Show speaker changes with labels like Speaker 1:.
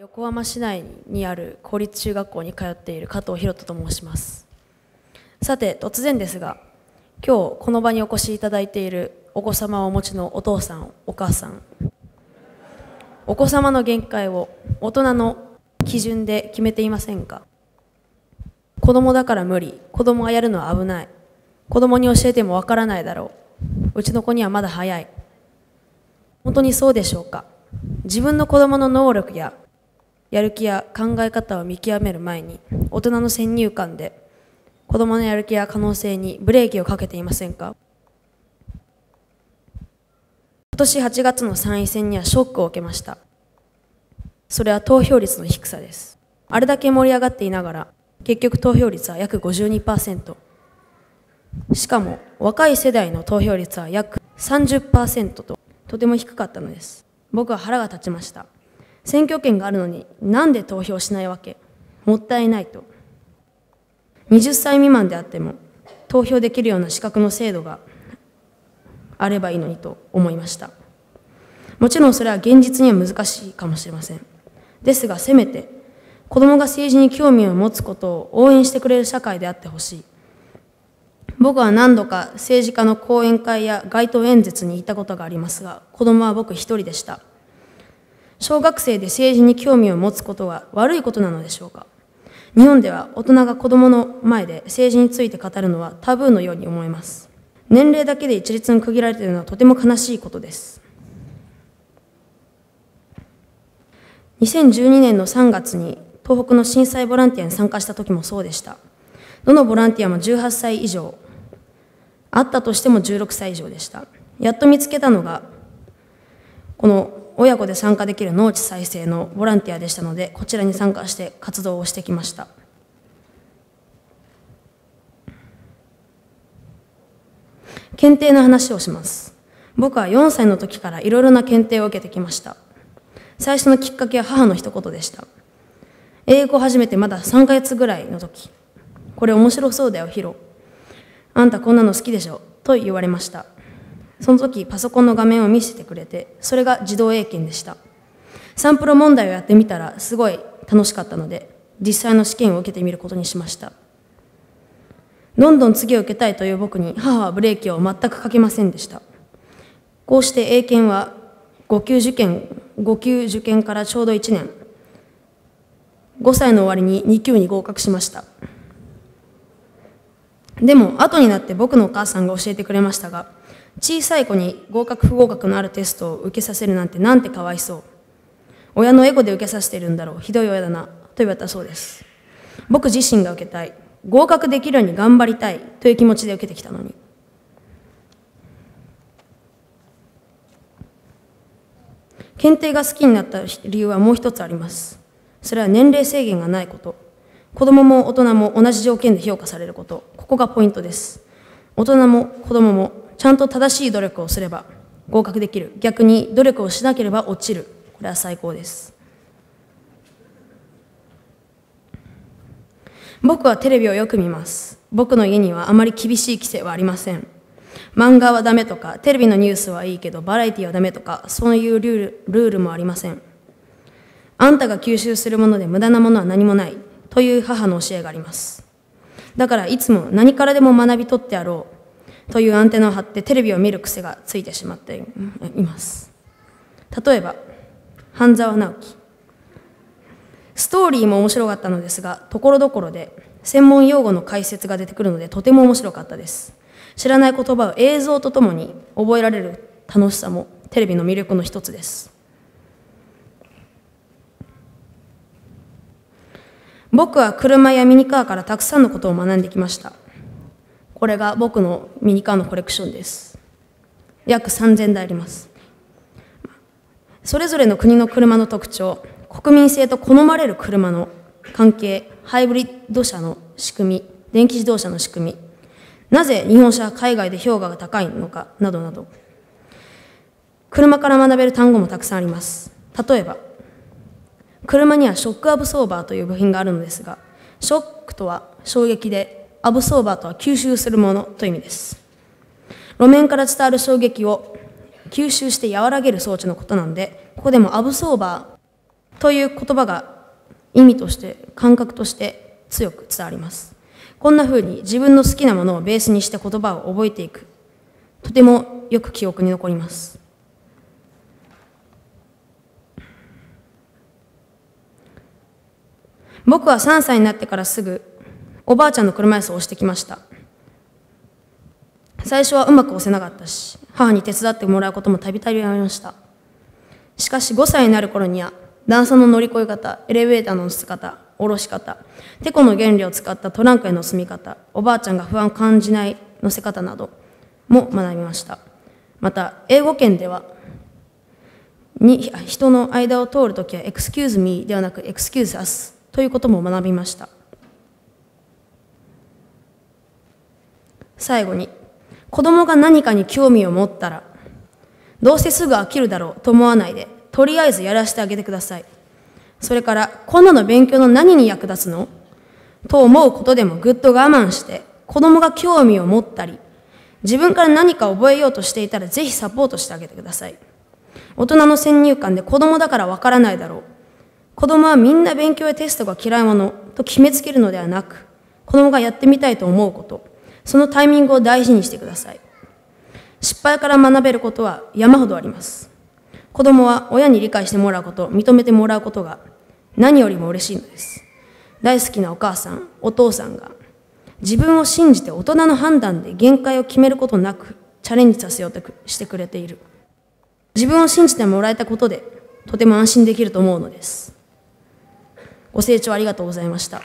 Speaker 1: 横浜市内にある公立中学校に通っている加藤博人と申します。さて突然ですが今日この場にお越しいただいているお子様をお持ちのお父さんお母さん。お子様の限界を大人の基準で決めていませんか？子供だから無理子供がやるのは危ない。子供に教えてもわからないだろう。うちの子にはまだ早い。本当にそうでしょうか？自分の子供の能力ややる気や考え方を見極める前に大人の先入観で子供のやる気や可能性にブレーキをかけていませんか？今年8月の参院選にはショックを受けました。それは投票率の低さです。あれだけ盛り上がっていながら結局投票率は約52%しかも若い世代の投票率は約30%ととても低かったのです。僕は腹が立ちました。選挙権があるのになんで投票しないわけ？もったいないと。20歳未満であっても投票できるような資格の制度があればいいのにと思いました。もちろんそれは現実には難しいかもしれません。ですがせめて子供が政治に興味を持つことを応援してくれる社会であってほしい。僕は何度か政治家の講演会や街頭演説に行ったことがありますが子供は僕一人でした。小学生で政治に興味を持つことは悪いことなのでしょうか？日本では大人が子供の前で政治について語るのはタブーのように思います。年齢だけで一律に区切られているのはとても悲しいことです。2012年の3月に東北の震災ボランティアに参加した時もそうでした。どのボランティアも18歳以上。あったとしても16歳以上でした。やっと見つけたのがこの親子で参加できる農地再生のボランティアでしたのでこちらに参加して活動をしてきました。検定の話をします。僕は4歳の時からいろいろな検定を受けてきました。最初のきっかけは母の一言でした。英語を始めてまだ3ヶ月ぐらいの時。これ面白そうだよヒロ。あんたこんなの好きでしょ？と言われました。その時パソコンの画面を見せてくれてそれが自動英検でした。サンプル問題をやってみたらすごい楽しかったので実際の試験を受けてみることにしました。どんどん次を受けたいという僕に母はブレーキを全くかけませんでした。こうして英検は5級受験5級受験からちょうど1年。5歳の終わりに2級に合格しました。でも後になって僕のお母さんが教えてくれましたが小さい子に合格不合格のあるテストを受けさせるなんてなんてかわいそう。親のエゴで受けさせてるんだろう。ひどい親だな。と言われたそうです。僕自身が受けたい。合格できるように頑張りたい。という気持ちで受けてきたのに。検定が好きになった理由はもう一つあります。それは年齢制限がないこと。子供も大人も同じ条件で評価されること。ここがポイントです。大人も子供もちゃんと正しい努力をすれば合格できる。逆に努力をしなければ落ちる。これは最高です。僕はテレビをよく見ます。僕の家にはあまり厳しい規制はありません。漫画はダメとかテレビのニュースはいいけどバラエティはダメとかそういうルールルールもありません。あんたが吸収するもので無駄なものは何もないという母の教えがあります。だからいつも何からでも学び取ってやろう。というアンテナを張ってテレビを見る癖がついてしまっています。例えば半沢直樹。ストーリーも面白かったのですがところどころで専門用語の解説が出てくるのでとても面白かったです。知らない言葉を映像とともに覚えられる楽しさもテレビの魅力の一つです。僕は車やミニカーからたくさんのことを学んできました。これが僕のミニカーのコレクションです。約3000台あります。それぞれの国の車の特徴国民性と好まれる車の関係ハイブリッド車の仕組み電気自動車の仕組みなぜ日本車は海外で評価が高いのかなどなど。車から学べる単語もたくさんあります。例えば車にはショックアブソーバーという部品があるのですがショックとは衝撃でアブソーバーとは吸収するものという意味です。路面から伝わる衝撃を吸収して和らげる装置のことなのでここでもアブソーバーという言葉が意味として感覚として強く伝わります。こんな風に自分の好きなものをベースにして言葉を覚えていく。とてもよく記憶に残ります。僕は3歳になってからすぐおばあちゃんの車椅子を押してきました。最初はうまく押せなかったし母に手伝ってもらうこともたびたびありました。しかし5歳になる頃には段差の乗り越え方エレベーターの乗せ方下ろし方てこの原理を使ったトランクへの積み方おばあちゃんが不安を感じない乗せ方なども学びました。また英語圏ではに人の間を通るときは excuse me ではなく excuse us ということも学びました。最後に子供が何かに興味を持ったらどうせすぐ飽きるだろうと思わないでとりあえずやらせてあげてください。それからこんなの勉強の何に役立つの？と思うことでもぐっと我慢して子供が興味を持ったり自分から何か覚えようとしていたらぜひサポートしてあげてください。大人の先入観で子供だからわからないだろう。子供はみんな勉強やテストが嫌いものと決めつけるのではなく子供がやってみたいと思うこと。そのタイミングを大事にしてください。失敗から学べることは山ほどあります。子供は親に理解してもらうこと認めてもらうことが何よりも嬉しいのです。大好きなお母さんお父さんが自分を信じて大人の判断で限界を決めることなくチャレンジさせようとしてくれている。自分を信じてもらえたことでとても安心できると思うのです。ご清聴ありがとうございました。